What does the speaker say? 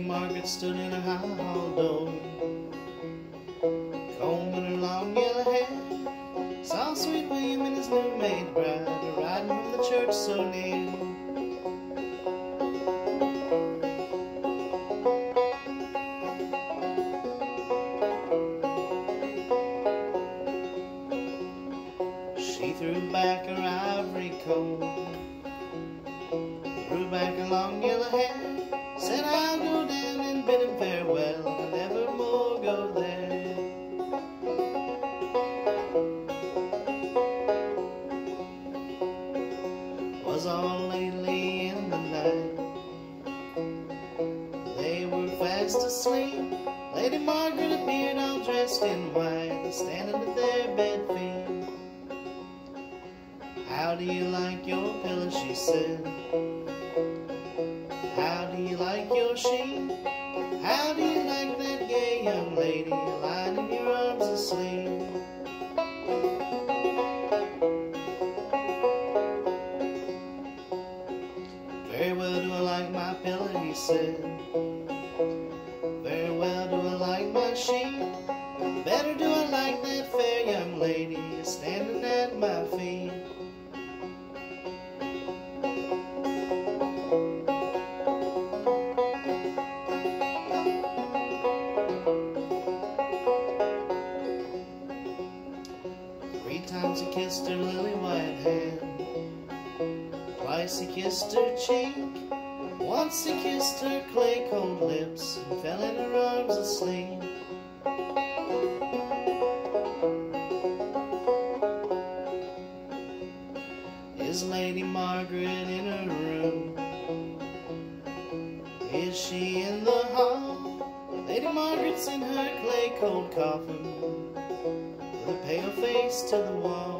Margaret stood in her high hall door, combing her long yellow hair. Saw sweet William and his new maid bride riding from the church so near. She threw back her ivory comb, threw back her long yellow hair, said I'll go Was all lately in the night. They were fast asleep. Lady Margaret appeared all dressed in white, standing at their bed feet. How do you like your pillow? She said. How do you like your sheet? How do you like that gay young lady lying in your arms asleep? Very well do I like my pillow, he said. Very well do I like my sheet. Better do I like that fair young lady standing at my feet. Three times he kissed her lily white hand. Twice he kissed her cheek. Once he kissed her clay cold lips and fell in her arms asleep. Is Lady Margaret in her room? Is she in the hall? Lady Margaret's in her clay cold coffin with a pale face to the wall.